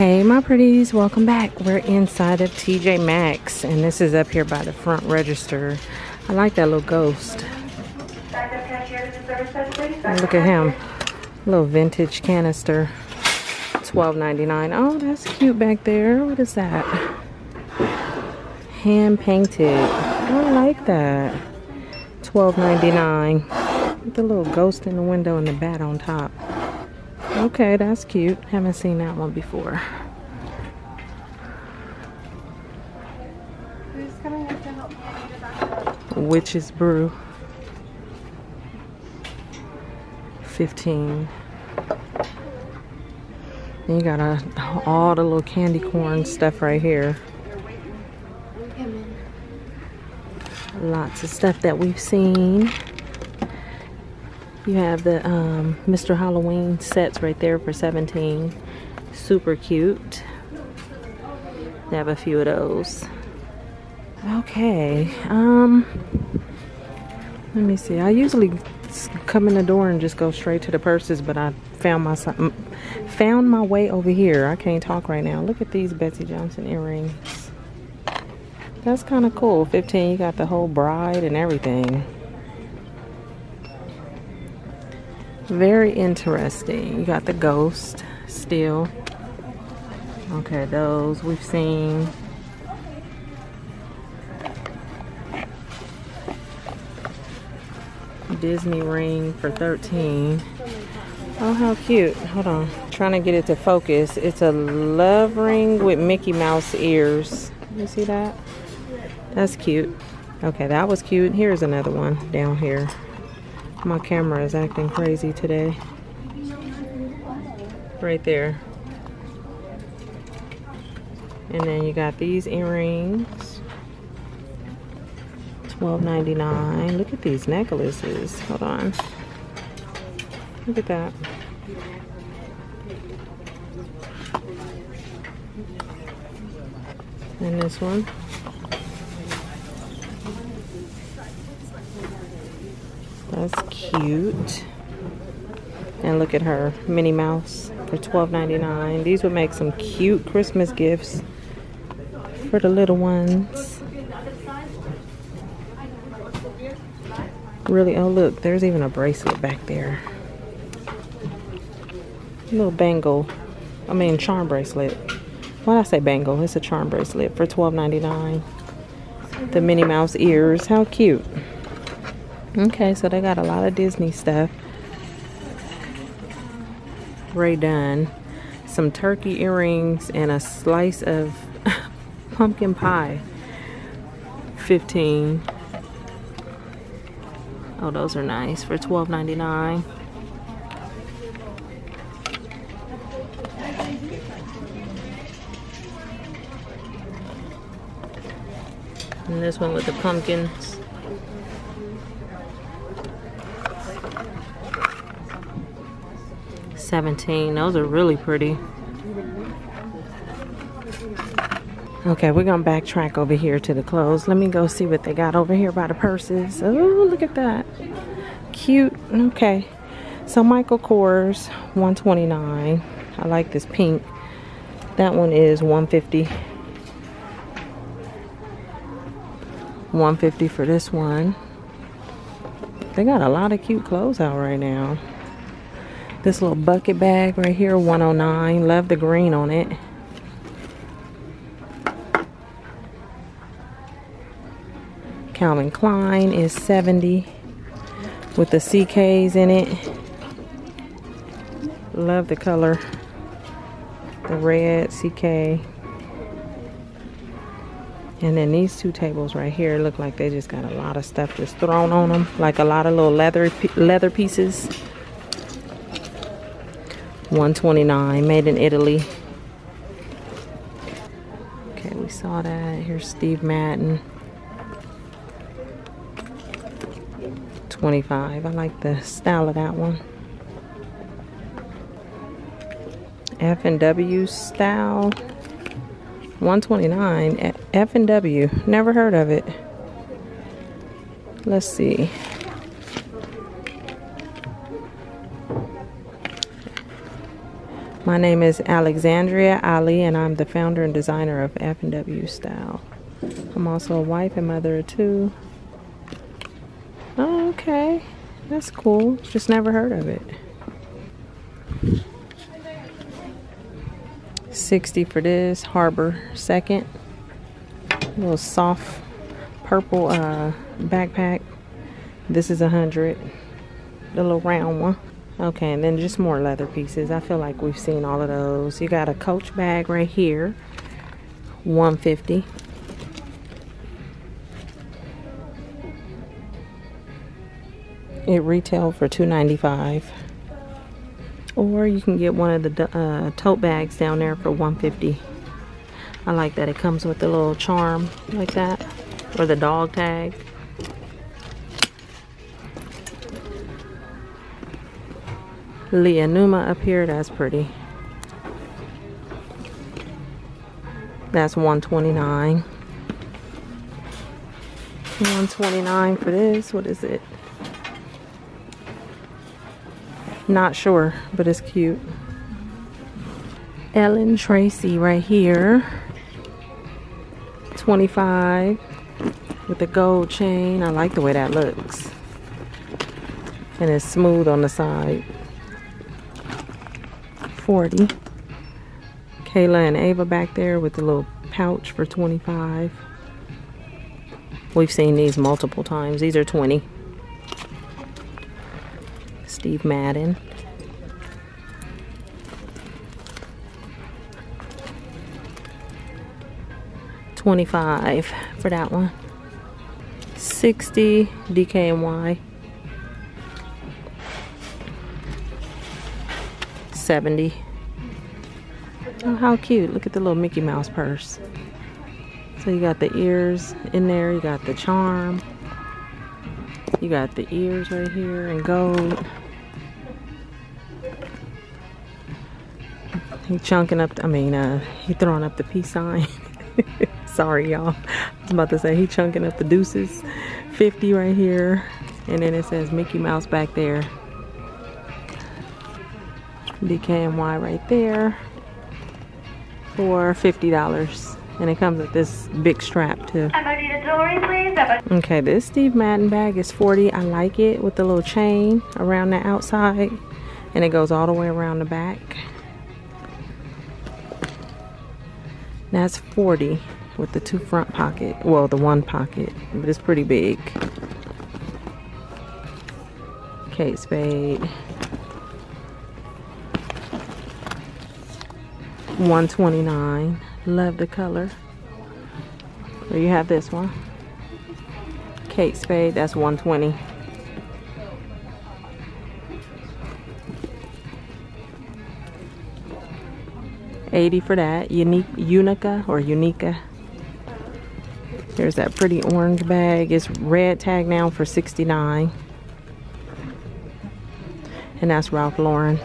Hey my pretties, welcome back. We're inside of TJ Maxx and this is up here by the front register. I like that little ghost. Look at him. Little vintage canister. $12.99. Oh, that's cute back there. What is that? Hand painted. I like that. $12.99. The little ghost in the window and the bat on top. Okay, that's cute. Haven't seen that one before. Witch's Brew. 15 you got a, all the little candy corn stuff right here lots of stuff that we've seen you have the um, Mr. Halloween sets right there for 17 super cute they have a few of those okay um let me see I usually come in the door and just go straight to the purses, but I found my found my way over here. I can't talk right now. Look at these Betsey Johnson earrings. That's kind of cool. 15, you got the whole bride and everything. Very interesting. You got the ghost still. Okay, those we've seen. Disney ring for 13 Oh, how cute. Hold on. trying to get it to focus. It's a love ring with Mickey Mouse ears. You see that? That's cute. Okay, that was cute. Here's another one down here. My camera is acting crazy today. Right there. And then you got these earrings. $12.99. Look at these necklaces. Hold on. Look at that. And this one. That's cute. And look at her, Minnie Mouse for $12.99. These would make some cute Christmas gifts for the little ones. Really, oh look, there's even a bracelet back there. A Little bangle, I mean charm bracelet. Why did I say bangle? It's a charm bracelet for $12.99. The Minnie Mouse ears, how cute. Okay, so they got a lot of Disney stuff. Rae Dunn. Some turkey earrings and a slice of pumpkin pie. 15 Oh, those are nice for $12.99. And this one with the pumpkins. Seventeen. Those are really pretty. Okay, we're gonna backtrack over here to the clothes. Let me go see what they got over here by the purses. Oh, look at that. Cute. Okay. So Michael Kors, 129. I like this pink. That one is 150. 150 for this one. They got a lot of cute clothes out right now. This little bucket bag right here, 109. Love the green on it. Calvin Klein is 70 with the CKs in it. Love the color. The red CK. And then these two tables right here look like they just got a lot of stuff just thrown on them. Like a lot of little leather leather pieces. 129 made in Italy. Okay, we saw that. Here's Steve Madden. 25 I like the style of that one. F&W style. 129 F&W. Never heard of it. Let's see. My name is Alexandria Ali, and I'm the founder and designer of F&W Style. I'm also a wife and mother of two. Oh, okay. That's cool. Just never heard of it. 60 for this Harbor second. A little soft purple uh, backpack. This is a hundred. The little round one. Okay, and then just more leather pieces. I feel like we've seen all of those. You got a Coach bag right here. 150. It retail for 295 or you can get one of the uh, tote bags down there for 150 I like that it comes with a little charm like that or the dog tag Leonuma up here that's pretty that's 129 129 for this what is it not sure, but it's cute. Ellen Tracy right here. 25 with the gold chain. I like the way that looks. And it's smooth on the side. 40. Kayla and Ava back there with the little pouch for 25. We've seen these multiple times. These are 20. Steve Madden. Twenty-five for that one. Sixty DKNY. Seventy. Oh, how cute! Look at the little Mickey Mouse purse. So you got the ears in there. You got the charm. You got the ears right here in gold. He chunking up, I mean, uh, he throwing up the peace sign. Sorry, y'all. I was about to say he chunking up the deuces. 50 right here. And then it says Mickey Mouse back there. DKNY right there for $50. And it comes with this big strap too. Okay, this Steve Madden bag is 40 I like it with the little chain around the outside. And it goes all the way around the back. That's 40 with the two front pocket. Well, the one pocket, but it's pretty big. Kate Spade. 129 Love the color. You have this one. Kate Spade, that's 120 80 for that. Unique, Unica or Unica. There's that pretty orange bag. It's red tag now for 69 And that's Ralph Lauren.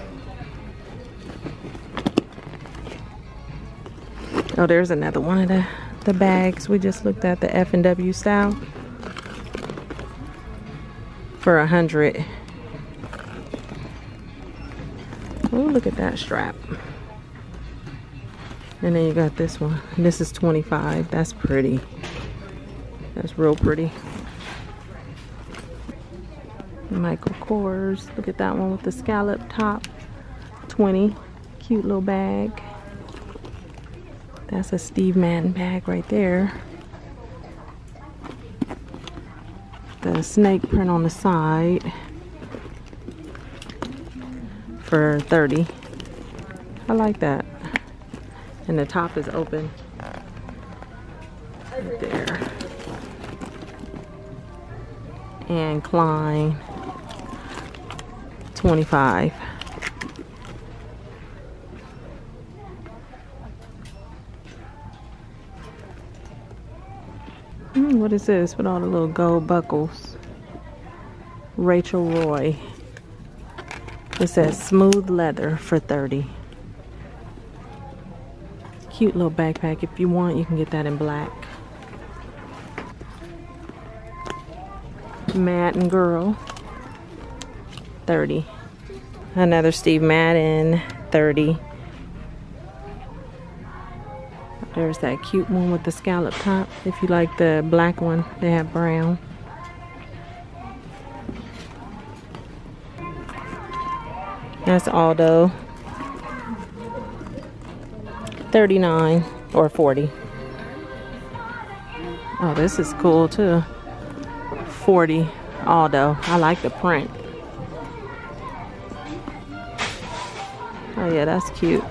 Oh, there's another one of the, the bags. We just looked at the F&W style for a hundred. Oh, look at that strap. And then you got this one. This is 25. That's pretty. That's real pretty. Michael Kors. Look at that one with the scallop top. 20. Cute little bag. That's a Steve Madden bag right there. The snake print on the side for 30. I like that and the top is open right there and Klein 25 what is this with all the little gold buckles Rachel Roy it says smooth leather for 30 cute little backpack. If you want, you can get that in black. Madden Girl, 30. Another Steve Madden, 30. There's that cute one with the scallop top. If you like the black one, they have brown. That's Aldo. 39 or 40. Oh, this is cool too. 40 Aldo. I like the print. Oh yeah, that's cute.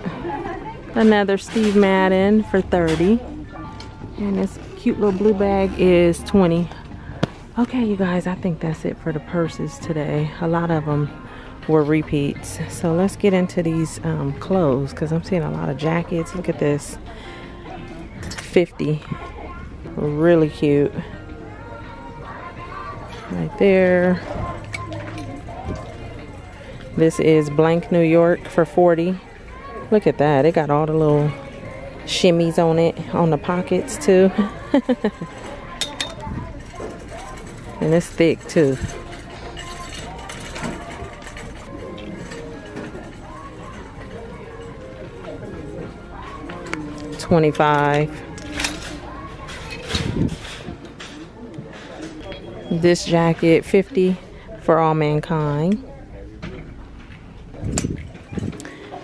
Another Steve Madden for 30. And this cute little blue bag is 20. Okay, you guys, I think that's it for the purses today. A lot of them were repeats. So let's get into these um, clothes because I'm seeing a lot of jackets. Look at this. 50. Really cute. Right there. This is Blank New York for 40. Look at that. It got all the little shimmies on it, on the pockets too. and it's thick too. 25 this jacket 50 for all mankind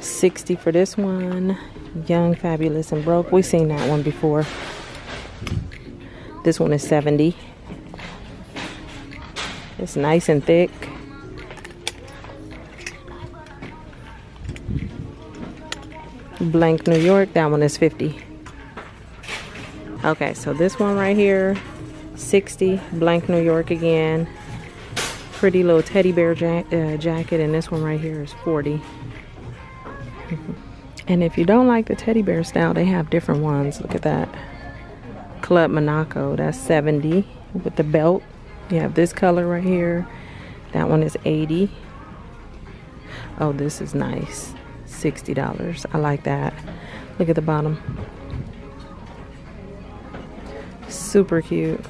60 for this one young fabulous and broke we've seen that one before this one is 70 it's nice and thick Blank New York. That one is 50. Okay, so this one right here, 60. Blank New York again. Pretty little teddy bear ja uh, jacket. And this one right here is 40. And if you don't like the teddy bear style, they have different ones. Look at that. Club Monaco, that's 70 with the belt. You have this color right here. That one is 80. Oh, this is nice. $60. I like that. Look at the bottom. Super cute.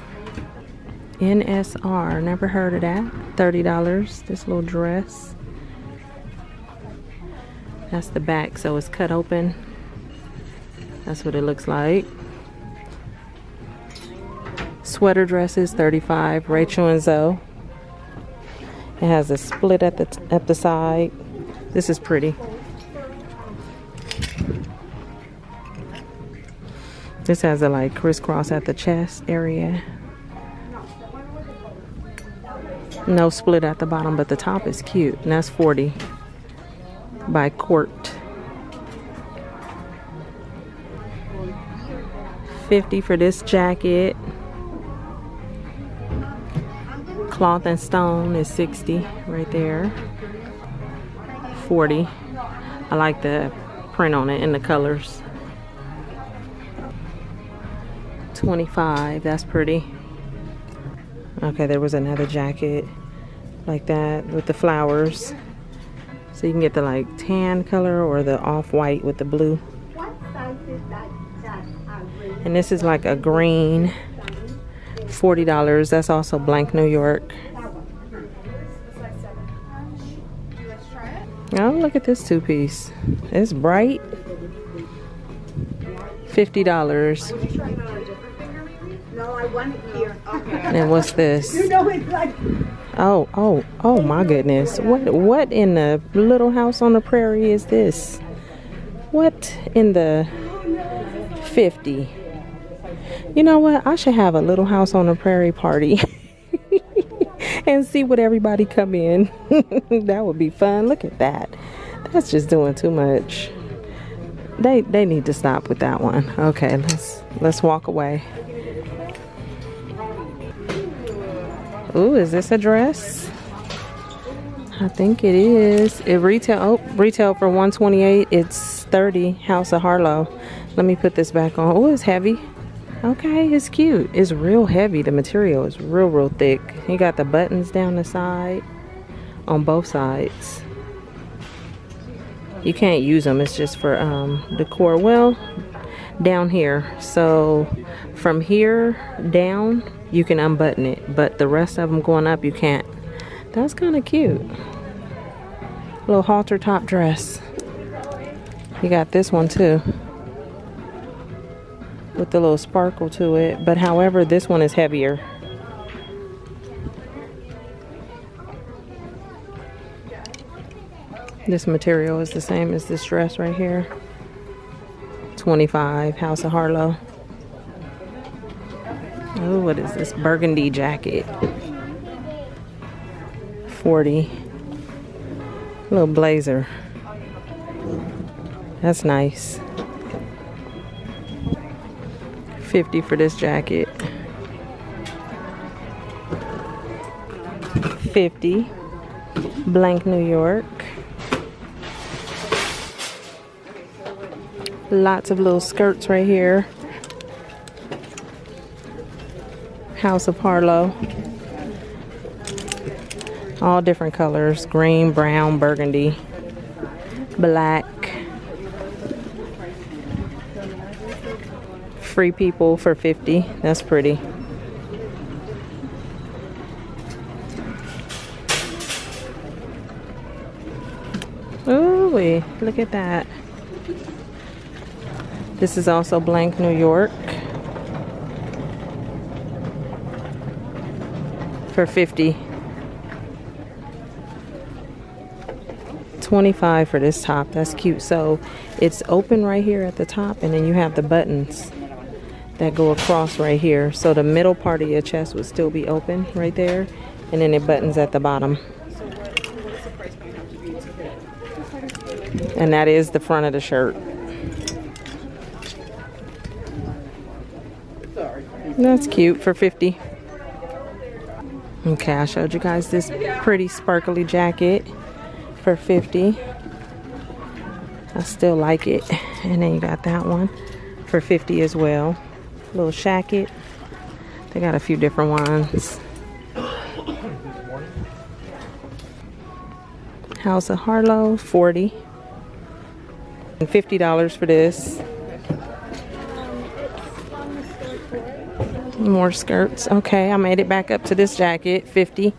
NSR, never heard of that. $30, this little dress. That's the back, so it's cut open. That's what it looks like. Sweater dresses, 35 Rachel and Zoe. It has a split at the at the side. This is pretty. This has a like crisscross at the chest area. No split at the bottom, but the top is cute. And that's 40 by Court. 50 for this jacket. Cloth and stone is 60 right there. 40. I like the print on it and the colors. 25 that's pretty okay there was another jacket like that with the flowers so you can get the like tan color or the off-white with the blue and this is like a green $40 that's also blank New York oh look at this two-piece it's bright $50 here. Okay. And what's this? You know it's like. Oh, oh, oh my goodness! What, what in the little house on the prairie is this? What in the fifty? You know what? I should have a little house on the prairie party. and see what everybody come in. that would be fun. Look at that. That's just doing too much. They they need to stop with that one. Okay, let's let's walk away. Ooh, is this a dress? I think it is. It retail oh, retail for 128. It's 30 House of Harlow. Let me put this back on. Oh, it's heavy. Okay, it's cute. It's real heavy. The material is real, real thick. You got the buttons down the side on both sides. You can't use them. It's just for um, decor. Well, down here. So from here down, you can unbutton it, but the rest of them going up, you can't. That's kind of cute. Little halter top dress. You got this one too. with the little sparkle to it. But however, this one is heavier. This material is the same as this dress right here. 25 House of Harlow. Oh, what is this? Burgundy jacket. 40. Little blazer. That's nice. 50 for this jacket. 50. Blank New York. Lots of little skirts right here. House of Harlow. All different colors. Green, brown, burgundy, black. Free People for 50. That's pretty. Ooh, look at that. This is also Blank New York. For 50. 25 for this top. That's cute. So it's open right here at the top and then you have the buttons that go across right here. So the middle part of your chest would still be open right there and then it buttons at the bottom. And that is the front of the shirt. That's cute for 50. Okay, I showed you guys this pretty sparkly jacket for 50. I still like it. And then you got that one for 50 as well. Little shacket. They got a few different ones. House of Harlow, 40. And $50 for this. More skirts. Okay, I made it back up to this jacket, 50.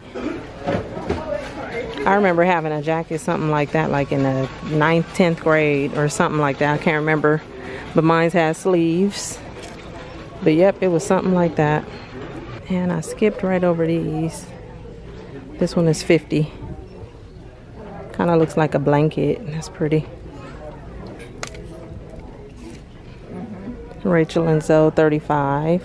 I remember having a jacket, something like that, like in the 9th, 10th grade or something like that. I can't remember. But mine's had sleeves. But yep, it was something like that. And I skipped right over these. This one is 50. Kind of looks like a blanket. That's pretty. Rachel and Zoe, 35.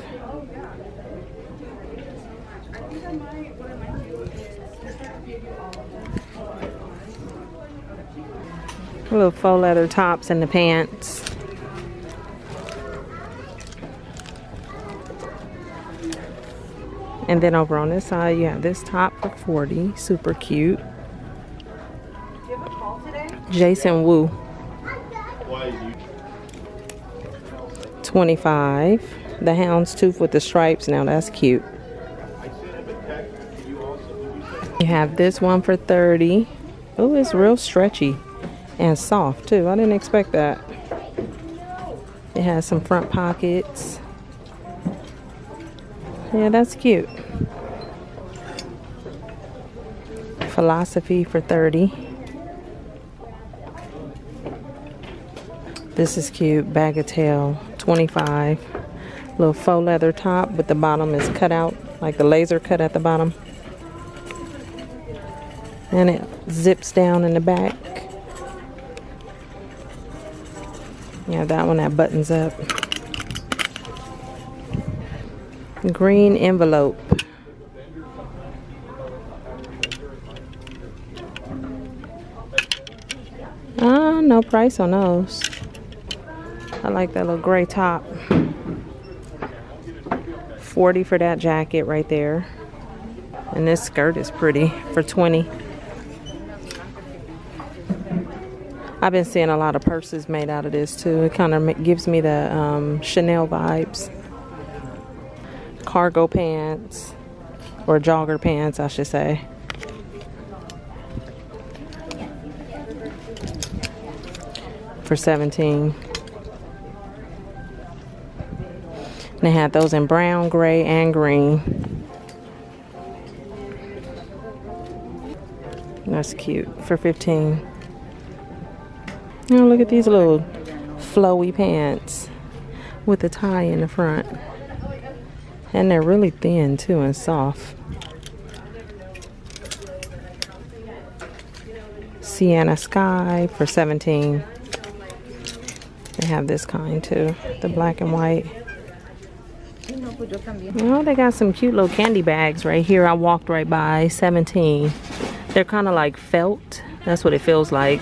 Little faux leather tops and the pants. And then over on this side, you have this top for 40 Super cute. Jason Wu. 25 The houndstooth with the stripes. Now that's cute. You have this one for 30 Oh, it's real stretchy and soft too. I didn't expect that. It has some front pockets. Yeah, that's cute. Philosophy for 30. This is cute. Bagatelle, 25. Little faux leather top, but the bottom is cut out, like the laser cut at the bottom. And it zips down in the back. Yeah, that one that buttons up. Green envelope. Ah, uh, no price on those. I like that little gray top. 40 for that jacket right there. And this skirt is pretty for 20. I've been seeing a lot of purses made out of this too. It kind of gives me the um, Chanel vibes. Cargo pants, or jogger pants, I should say. For 17. And they had those in brown, gray, and green. That's cute for 15. Oh, look at these little flowy pants. with a tie in the front. And they're really thin too and soft. Sienna Sky for 17. They have this kind too, the black and white. Oh, they got some cute little candy bags right here. I walked right by, 17. They're kind of like felt. That's what it feels like.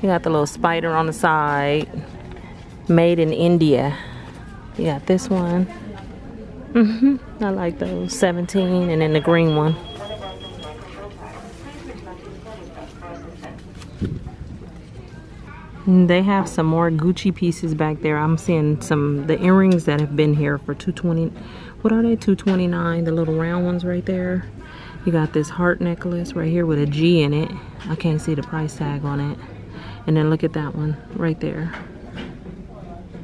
You got the little spider on the side. Made in India. You got this one. Mm hmm I like those. 17 and then the green one. They have some more Gucci pieces back there. I'm seeing some the earrings that have been here for 220. What are they? 229. The little round ones right there. You got this heart necklace right here with a G in it. I can't see the price tag on it. And then look at that one right there.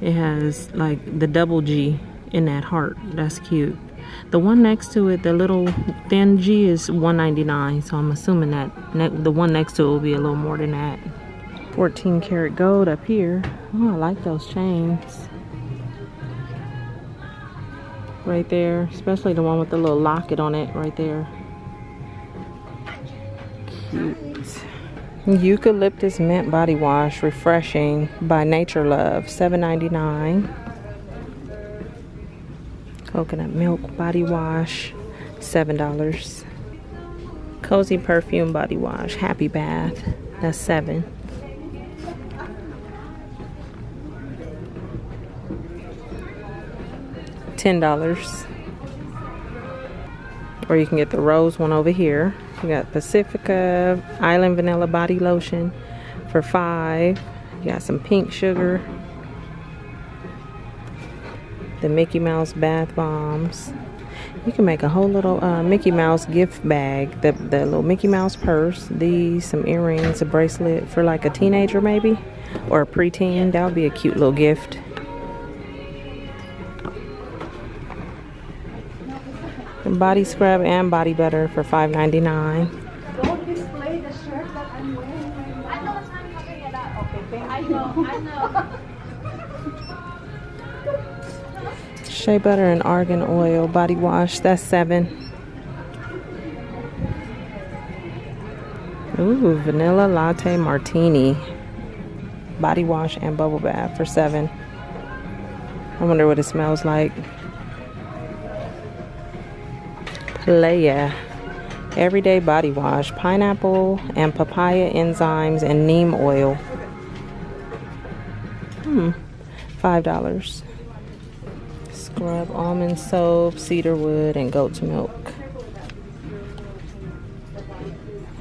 It has like the double G in that heart. That's cute. The one next to it, the little thin G is 199 so I'm assuming that the one next to it will be a little more than that. 14 karat gold up here. Oh, I like those chains. Right there, especially the one with the little locket on it right there. Cute. Eucalyptus mint body wash, refreshing by Nature Love, $7.99. Coconut milk body wash, $7. Cozy perfume body wash, happy bath, that's 7 $10. Or you can get the rose one over here. You got Pacifica Island Vanilla Body Lotion for 5 You got some pink sugar. The Mickey Mouse Bath Bombs. You can make a whole little uh, Mickey Mouse gift bag. The, the little Mickey Mouse purse. These, some earrings, a bracelet for like a teenager maybe. Or a preteen. That would be a cute little gift. Body scrub and body butter for $5.99. Don't display the shirt that I'm wearing. I know it's not covering it up. Okay, thank I know, I know. Shea butter and argan oil body wash. That's seven. Ooh, vanilla latte martini. Body wash and bubble bath for seven. I wonder what it smells like. Playa Everyday Body Wash, pineapple and papaya enzymes and neem oil. Hmm, $5. Scrub almond soap, cedar wood, and goat's milk.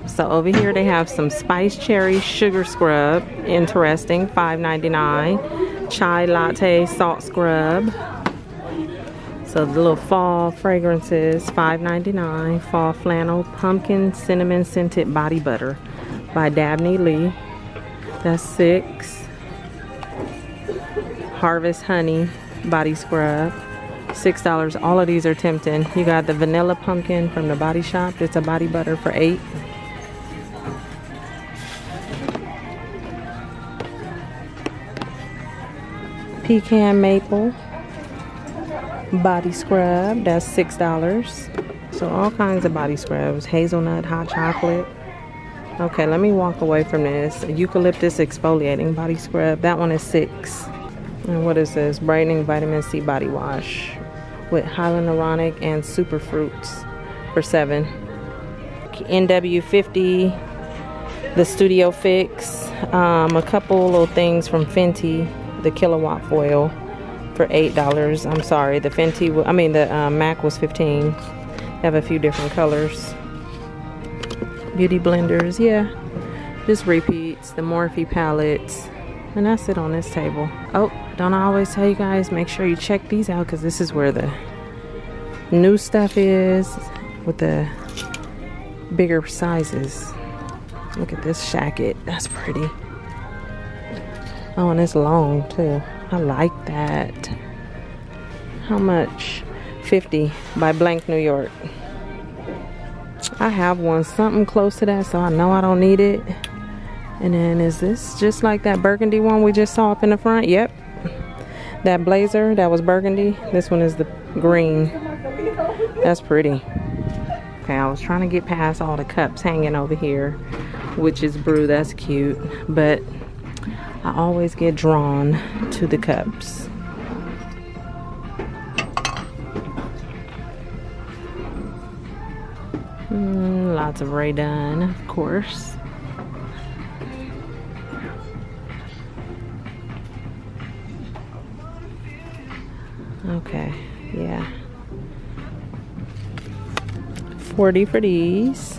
So over here they have some spice cherry sugar scrub. Interesting, $5.99. Chai latte salt scrub. So the little fall fragrances, $5.99. Fall flannel pumpkin cinnamon scented body butter by Dabney Lee. That's six. Harvest honey body scrub. Six dollars. All of these are tempting. You got the vanilla pumpkin from the body shop. It's a body butter for eight. Pecan maple body scrub. That's $6. So all kinds of body scrubs. Hazelnut, hot chocolate. Okay, let me walk away from this. Eucalyptus exfoliating body scrub. That one is 6 And what is this? Brightening vitamin C body wash with hyaluronic and super fruits for 7 NW50, the Studio Fix, um, a couple little things from Fenty, the Killawatt foil for eight dollars. I'm sorry, the Fenty, I mean the uh, MAC was 15. Have a few different colors. Beauty blenders, yeah. Just repeats, the Morphe palettes. And that's it on this table. Oh, don't I always tell you guys, make sure you check these out because this is where the new stuff is with the bigger sizes. Look at this shacket. That's pretty. Oh, and it's long too. I like that. How much? 50 by Blank New York. I have one something close to that so I know I don't need it. And then is this just like that burgundy one we just saw up in the front? Yep. That blazer, that was burgundy. This one is the green. That's pretty. Okay, I was trying to get past all the cups hanging over here, Witch's Brew. That's cute. But I always get drawn to the cups. Mm, lots of Rae Dunn, of course. Okay, yeah. 40 for these.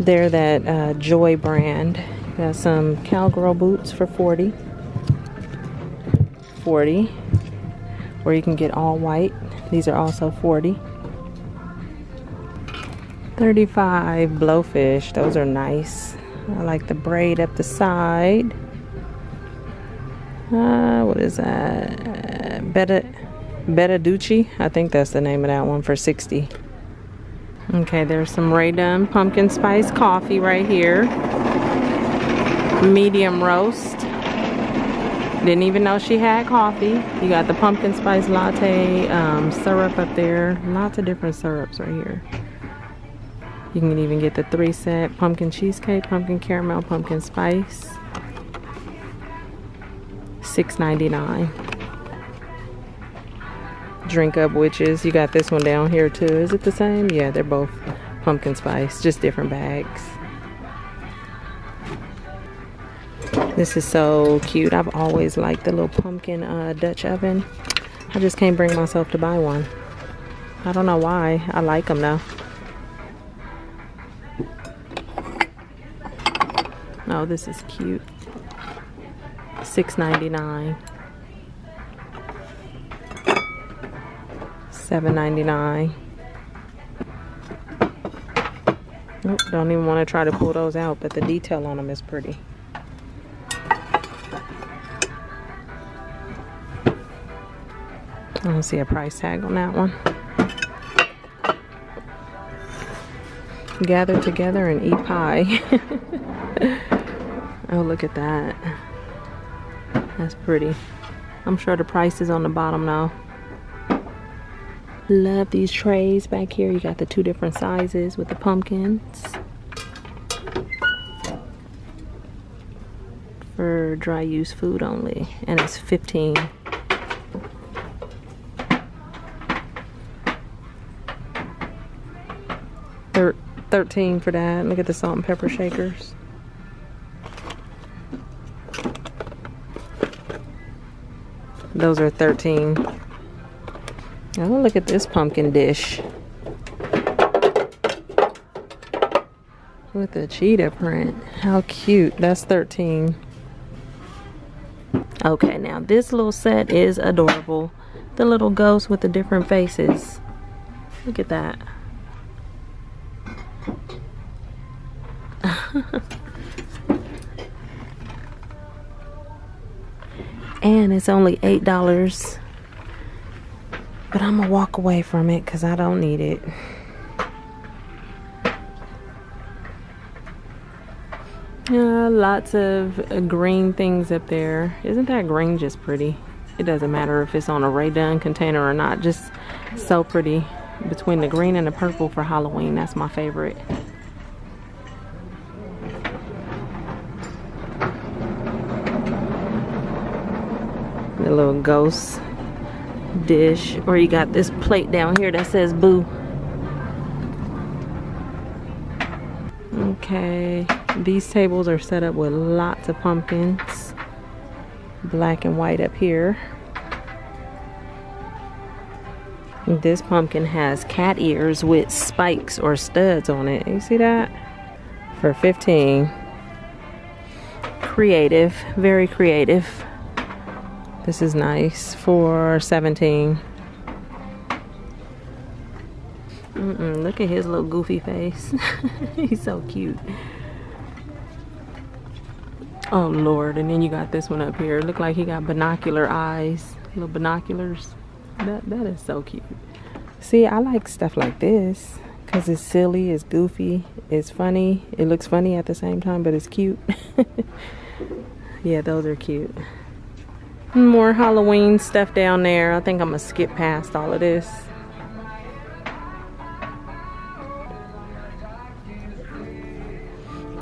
They're that uh, Joy brand. Got some cowgirl boots for 40. 40. Or you can get all white. These are also 40. 35 blowfish. Those are nice. I like the braid up the side. Uh, what is that? Betta, Betta Ducci. I think that's the name of that one for 60. Okay, there's some Rae Dunn pumpkin spice coffee right here. Medium roast. Didn't even know she had coffee. You got the pumpkin spice latte um, syrup up there. Lots of different syrups right here. You can even get the three set pumpkin cheesecake, pumpkin caramel, pumpkin spice. $6.99. Drink Up Witches. You got this one down here too. Is it the same? Yeah, they're both pumpkin spice, just different bags. This is so cute. I've always liked the little pumpkin uh, Dutch oven. I just can't bring myself to buy one. I don't know why. I like them though. Oh, this is cute. $6.99. $7.99. Nope, don't even want to try to pull those out, but the detail on them is pretty. I don't see a price tag on that one. Gather together and eat pie. oh, look at that. That's pretty. I'm sure the price is on the bottom now. Love these trays back here. You got the two different sizes with the pumpkins. For dry use food only. And it's 15. Thir 13 for that. Look at the salt and pepper shakers. Those are 13. Oh, look at this pumpkin dish. With the cheetah print. How cute. That's 13. Okay, now this little set is adorable. The little ghost with the different faces. Look at that. and it's only eight dollars but I'm gonna walk away from it because I don't need it. Uh, lots of green things up there. Isn't that green just pretty? It doesn't matter if it's on a Rae Dunn container or not. Just so pretty between the green and the purple for Halloween. That's my favorite. The little ghost dish or you got this plate down here that says boo. Okay these tables are set up with lots of pumpkins black and white up here. This pumpkin has cat ears with spikes or studs on it. You see that? For 15 creative very creative this is nice for 17. Mm -mm, look at his little goofy face. He's so cute. Oh Lord, and then you got this one up here. Look like he got binocular eyes, little binoculars. That that is so cute. See, I like stuff like this because it's silly, it's goofy, it's funny. It looks funny at the same time, but it's cute. Yeah, those are cute. More Halloween stuff down there. I think I'm gonna skip past all of this.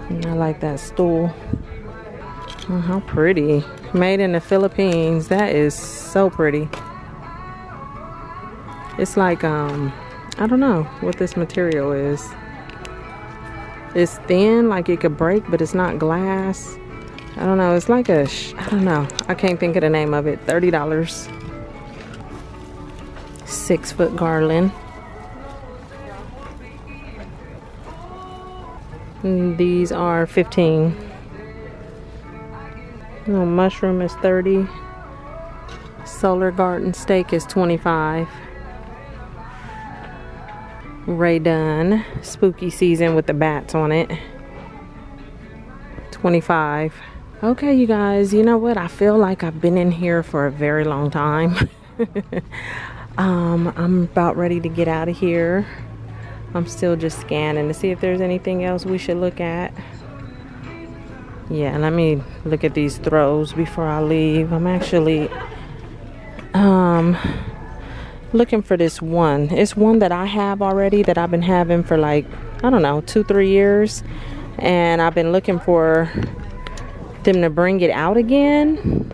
And I like that stool. Oh, how pretty. Made in the Philippines. That is so pretty. It's like, um, I don't know what this material is. It's thin, like it could break, but it's not glass. I don't know. It's like a, I don't know. I can't think of the name of it. $30. Six foot garland. And these are 15. No, mushroom is 30. Solar garden stake is 25. Rae Dunn spooky season with the bats on it 25 okay you guys you know what? I feel like I've been in here for a very long time. Um, I'm about ready to get out of here. I'm still just scanning to see if there's anything else we should look at. Yeah let me look at these throws before I leave. I'm actually um looking for this one. It's one that I have already that I've been having for like, I don't know, two, three years. And I've been looking for them to bring it out again.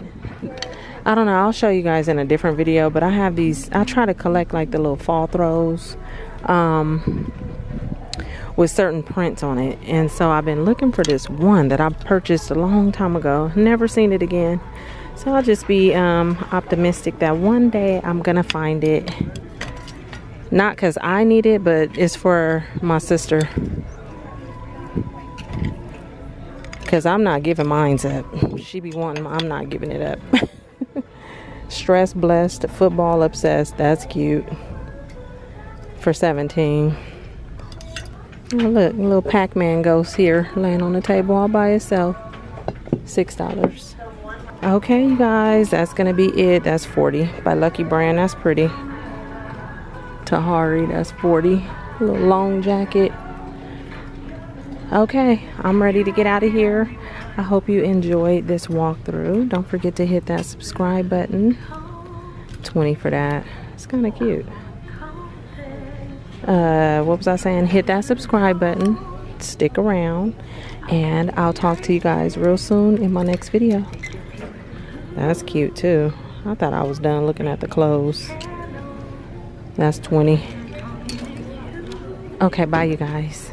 I don't know, I'll show you guys in a different video, but I have these, I try to collect like the little fall throws um, with certain prints on it. And so I've been looking for this one that I purchased a long time ago. Never seen it again. So I'll just be um, optimistic that one day I'm gonna find it. Not because I need it, but it's for my sister. Because I'm not giving mines up. She be wanting, I'm not giving it up. Stress blessed, football obsessed. That's cute. For 17. Oh, look, little Pac-Man ghost here laying on the table all by itself. $6. Okay, you guys, that's to be it. That's 40 by Lucky Brand. That's pretty. Tahari, that's 40. A little long jacket. Okay, I'm ready to get out of here. I hope you enjoyed this walkthrough. Don't forget to hit that subscribe button. 20 for that. It's kind of cute. Uh, what was I saying? Hit that subscribe button. Stick around. And I'll talk to you guys real soon in my next video. That's cute too. I thought I was done looking at the clothes. That's 20. Okay, bye you guys.